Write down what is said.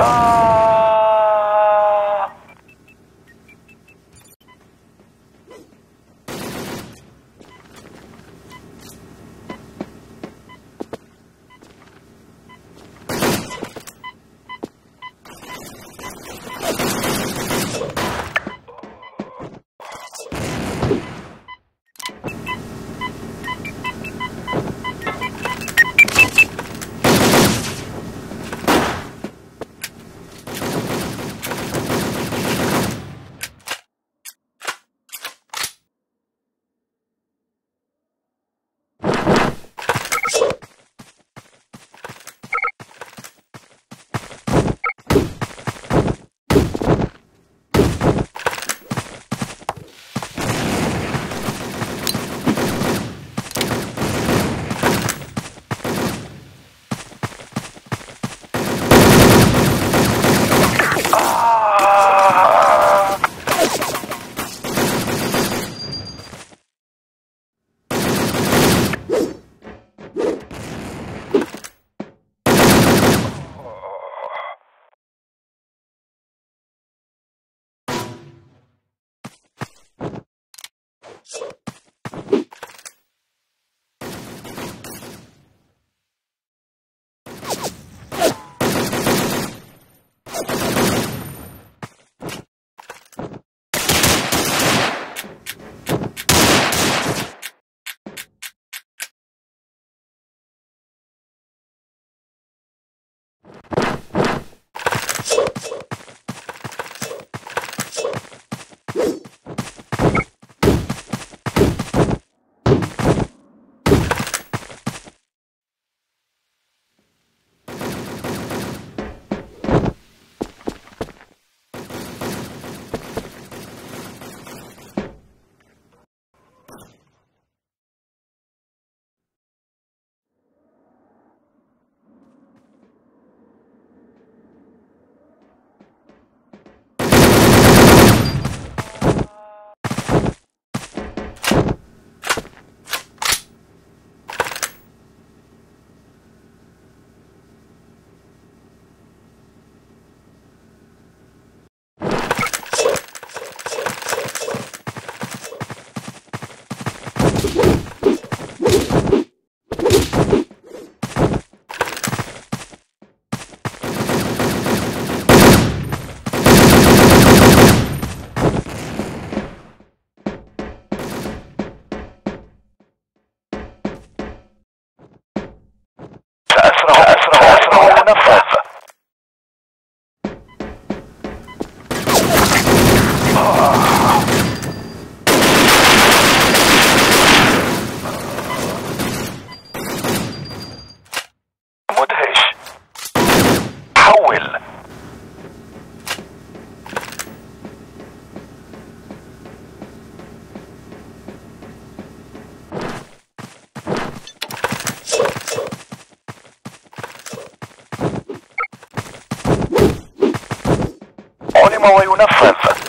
آه. the whole hoy una fuerza.